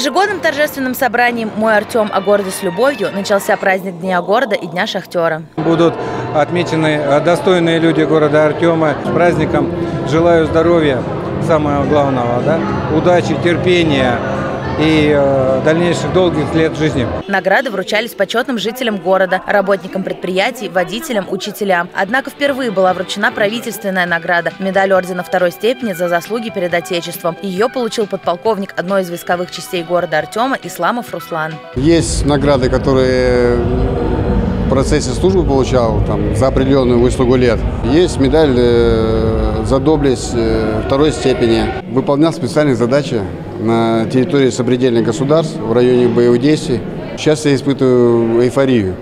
Ежегодным торжественным собранием «Мой Артем о городе с любовью» начался праздник Дня города и Дня шахтера. Будут отмечены достойные люди города Артема. С праздником желаю здоровья, самого главного, да? удачи, терпения, и э, дальнейших долгих лет жизни. Награды вручались почетным жителям города, работникам предприятий, водителям, учителям. Однако впервые была вручена правительственная награда – медаль ордена второй степени за заслуги перед Отечеством. Ее получил подполковник одной из войсковых частей города Артема Исламов Руслан. Есть награды, которые в процессе службы получал там, за определенную выслугу лет. Есть медаль э, за доблесть э, второй степени. Выполнял специальные задачи на территории сопредельных государств в районе боевых действий. Сейчас я испытываю эйфорию.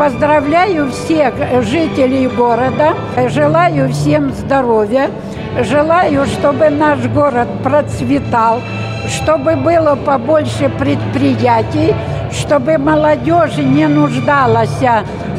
Поздравляю всех жителей города, желаю всем здоровья, желаю, чтобы наш город процветал, чтобы было побольше предприятий, чтобы молодежь не нуждалась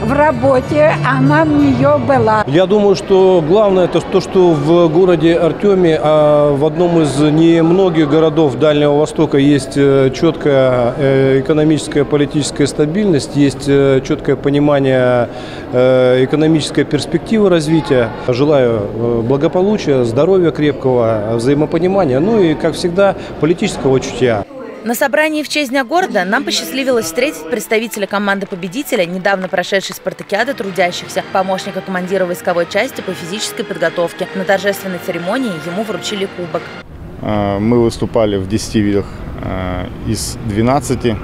в работе, она в нее была. Я думаю, что главное это то, что в городе Артеме, а в одном из немногих городов Дальнего Востока есть э, четкая э, экономическая политическая стабильность, есть э, четкое понимание экономической перспективы развития. Желаю благополучия, здоровья крепкого, взаимопонимания, ну и, как всегда, политического чутья. На собрании в честь Дня города нам посчастливилось встретить представителя команды победителя, недавно прошедшей спартакиады трудящихся, помощника командира войсковой части по физической подготовке. На торжественной церемонии ему вручили кубок. А, мы выступали в 10 видах а, из 12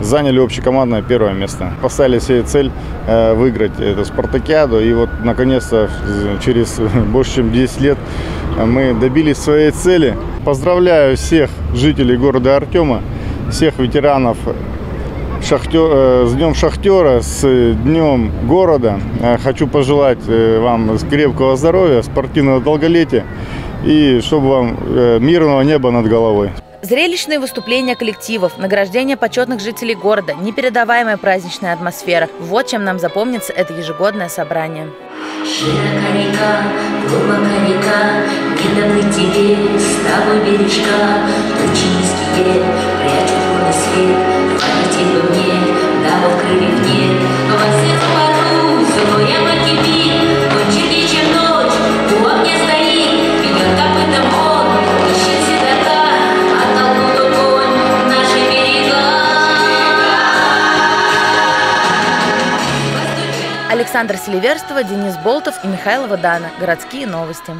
заняли общекомандное первое место. Поставили себе цель э, выиграть эту спартакиаду. И вот, наконец-то, через больше чем 10 лет мы добились своей цели. Поздравляю всех жителей города Артема, всех ветеранов шахтер, э, с Днем Шахтера, с Днем города. Э, хочу пожелать вам крепкого здоровья, спортивного долголетия и чтобы вам мирного неба над головой. Зрелищные выступления коллективов, награждение почетных жителей города, непередаваемая праздничная атмосфера – вот чем нам запомнится это ежегодное собрание. Широка река, глубока река, не добыть тебе с тобой бережка, тучи низкие прячут лунный свет, полететь бы мне, да вот крыльев Александр Селиверстова, Денис Болтов и Михайлова Дана. Городские новости.